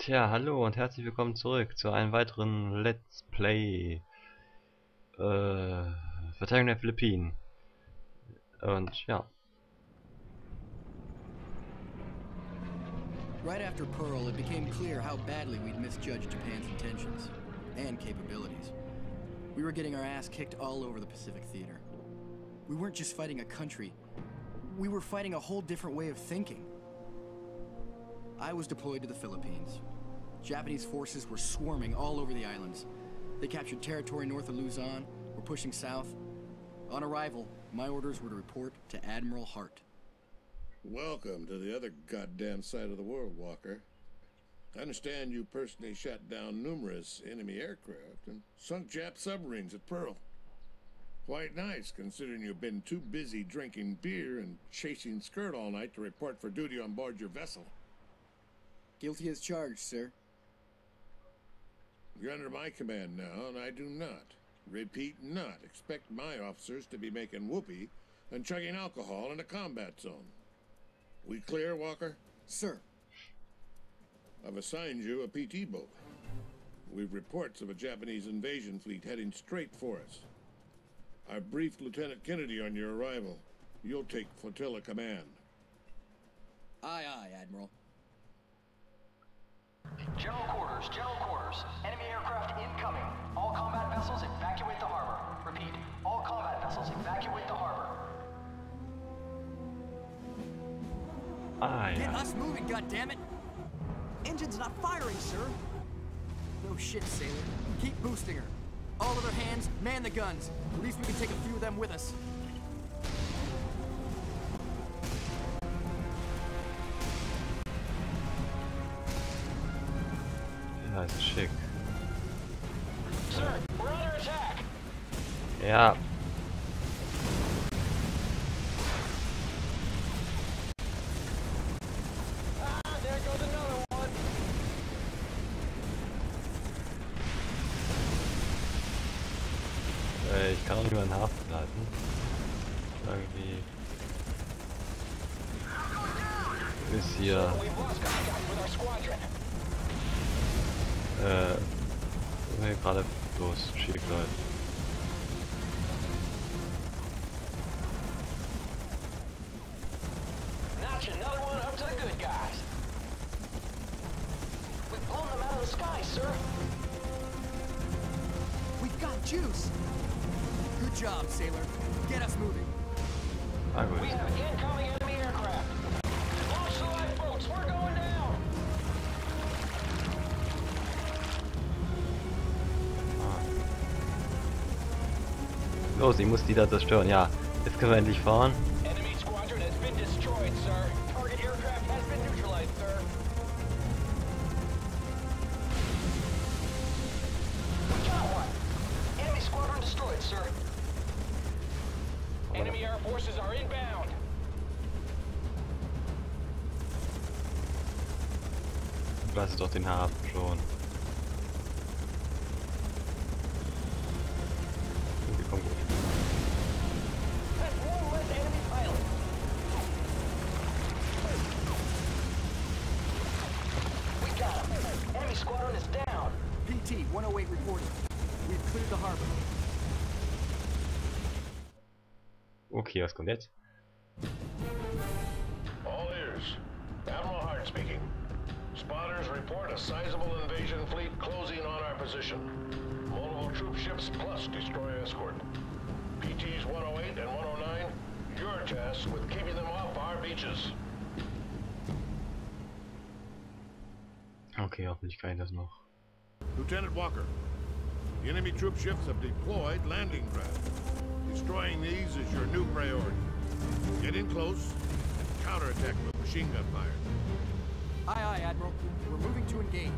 Tja, hallo und herzlich willkommen zurück zu einem weiteren Let's Play äh, Verteidigung der Philippinen. Und ja. Right after Pearl, it became clear how badly we'd misjudged Japan's intentions and capabilities. We were getting our ass kicked all over the Pacific theater. We weren't just fighting a country, we were fighting a whole different way of thinking. I was deployed to the Philippines. Japanese forces were swarming all over the islands. They captured territory north of Luzon, were pushing south. On arrival, my orders were to report to Admiral Hart. Welcome to the other goddamn side of the world, Walker. I understand you personally shot down numerous enemy aircraft and sunk Jap submarines at Pearl. Quite nice, considering you've been too busy drinking beer and chasing skirt all night to report for duty on board your vessel. Guilty as charged, sir. You're under my command now, and I do not, repeat, not expect my officers to be making whoopee and chugging alcohol in a combat zone. We clear, Walker? Sir, I've assigned you a PT boat. We've reports of a Japanese invasion fleet heading straight for us. I briefed Lieutenant Kennedy on your arrival. You'll take flotilla command. aye aye, Admiral. Vessels evacuate the harbor. Repeat, all combat vessels evacuate the harbor. Ah Get us moving, goddammit! Engine's not firing, sir. No shit, sailor. Keep boosting her. All other hands, man the guns. At least we can take a few of them with us. Ja, ist Ja. Äh, ich kann auch nicht mehr nachbleiben. Irgendwie ist hier äh, gerade bloß schief läuft. Juice! Good job, sailor. Get us moving. Ah We gut. have incoming enemy aircraft. Launch the lifeboats. We're going down. Los, ich muss die da zerstören. Ja, jetzt können wir endlich fahren. Enemy air forces are inbound. Lass doch den Hafen schon. Okay, komm gut. That's one less enemy pilot. We got him. Enemy squadron is down. PT 108 reporting. We've cleared the harbor. Okay, was kommt jetzt? All ears. Admiral Hart speaking. Spotters report a sizable invasion fleet closing on our position. Multiple troop ships plus destroyer escort. PTs 108 and 109, you're tasked with keeping them off our beaches. Okay, hoffentlich kann ich das noch. Lieutenant Walker, the enemy troop ships have deployed landing craft. Destroying these is your new priority. Get in close and counterattack with machine gun fire. Aye aye, Admiral. We're moving to engage.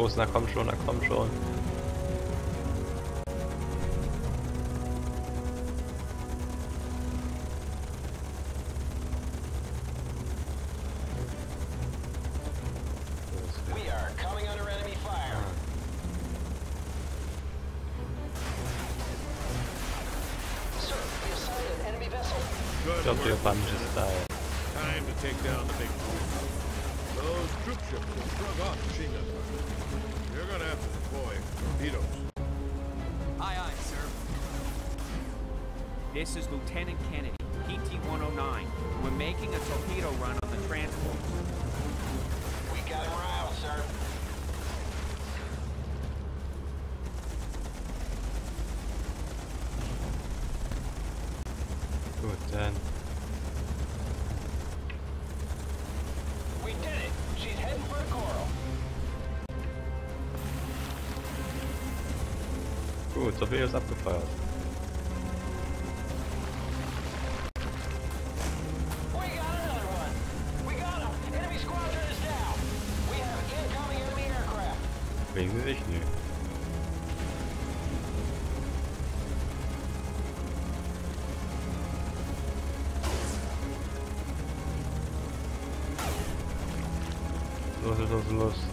Los, na komm schon, na komm schon. Los, We are coming under enemy fire. Sir, we have sighted an enemy vessel. Good Ich glaube, der work. Bunch ist da. Time to take down the big boy. Those troop ships will shrug off machine gun fire. You're gonna have to deploy torpedoes. Aye, aye, sir. This is Lieutenant Kennedy, PT-109. We're making a torpedo run on the transport. We got him riled, sir. Gut, dann. gut, so viel ist abgefeuert. Kriegen sie sich? nicht. Los, los, los, los.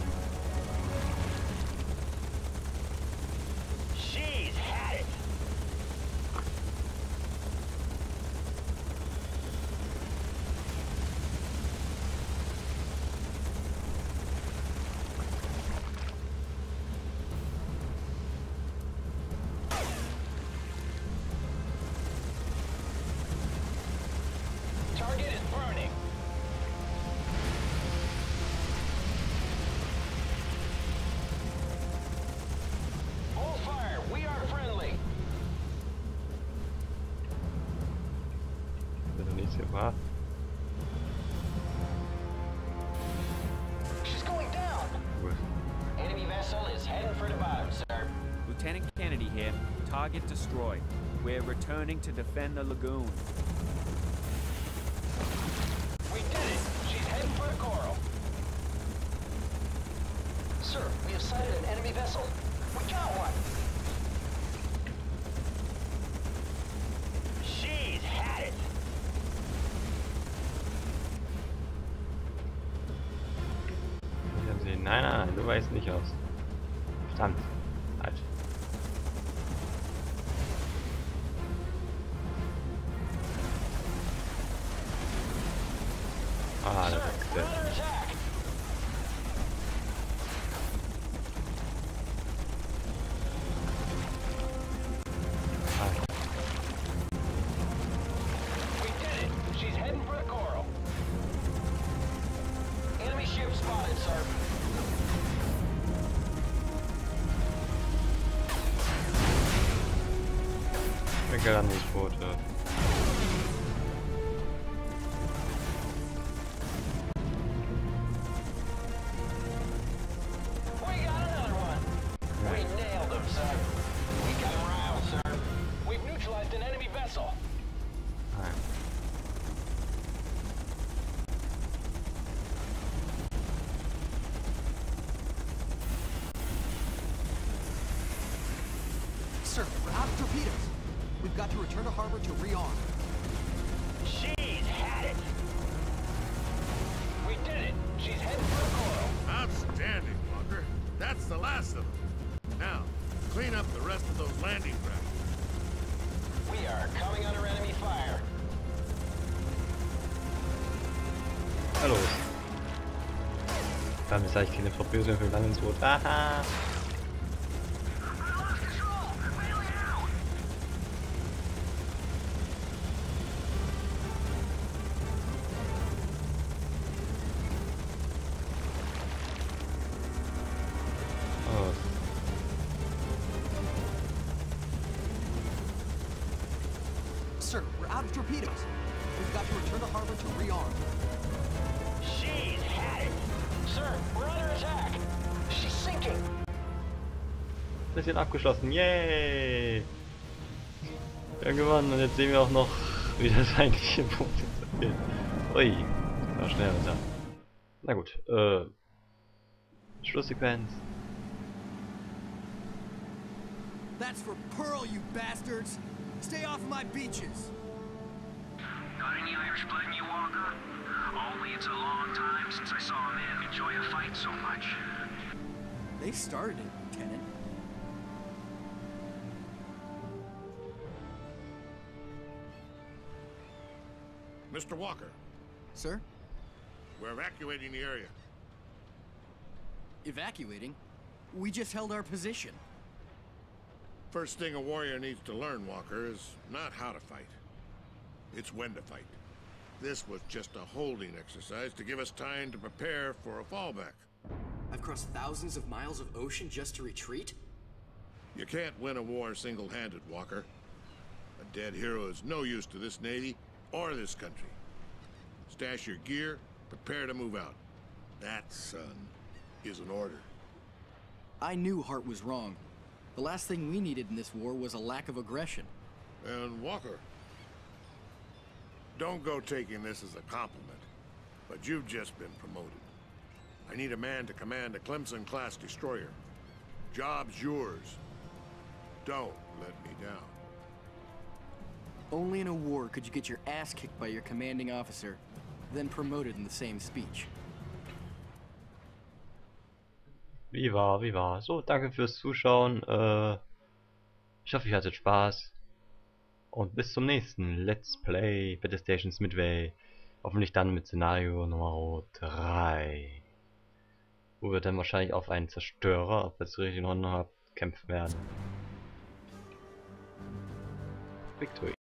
Target destroyed. We're returning to defend the lagoon. We did it. She's heading for the coral. Sir, we have sighted an enemy vessel. We got one. She's had it. Ich hab sie. Nein, nein, nein, du weißt nicht aus. Verdammt. Winkel an das Boot. Ja. We got another one. We nailed him, sir. We got got to return to harbor to rearm. She's had it. We did it. She's heading for the coral. Outstanding, Walker. That's the last of them. Now, clean up the rest of those landing craft. We are coming under enemy fire. Hallo. Verdammt, jetzt habe ich keine Torpedos mehr für lang ins Sir, we're out of torpedoes. We've got to return to harbor to rearm. She's had it. Sir, we're under attack. She's sinking. Mission abgeschlossen. Yay! Wir haben gewonnen und jetzt sehen wir auch noch, wie das eigentliche Boot jetzt geht. Ui, das war schnell runter. Na gut, äh, Schlusssequenz. That's for Pearl, you bastards! Stay off my beaches! Got any Irish blood in you, Walker? Only it's a long time since I saw a man enjoy a fight so much. They started it, Lieutenant. Mr. Walker, Sir? we're evacuating the area. Evacuating? We just held our position. First thing a warrior needs to learn, Walker, is not how to fight. It's when to fight. This was just a holding exercise to give us time to prepare for a fallback. I've crossed thousands of miles of ocean just to retreat? You can't win a war single-handed, Walker. A dead hero is no use to this Navy or this country. Stash your gear, prepare to move out. That, son, is an order. I knew Hart was wrong. The last thing we needed in this war was a lack of aggression. And Walker, don't go taking this as a compliment, but you've just been promoted. I need a man to command a Clemson-class destroyer. Job's yours. Don't let me down. Only in a war could you get your ass kicked by your commanding officer, then promoted in the same speech. Wie war, wie war. So, danke fürs Zuschauen. Äh, ich hoffe, ihr hattet Spaß. Und bis zum nächsten Let's Play Battle Stations Midway. Hoffentlich dann mit Szenario Nummer 3. Wo wir dann wahrscheinlich auf einen Zerstörer, ob ihr es richtig in Ordnung habt, kämpfen werden. Victory.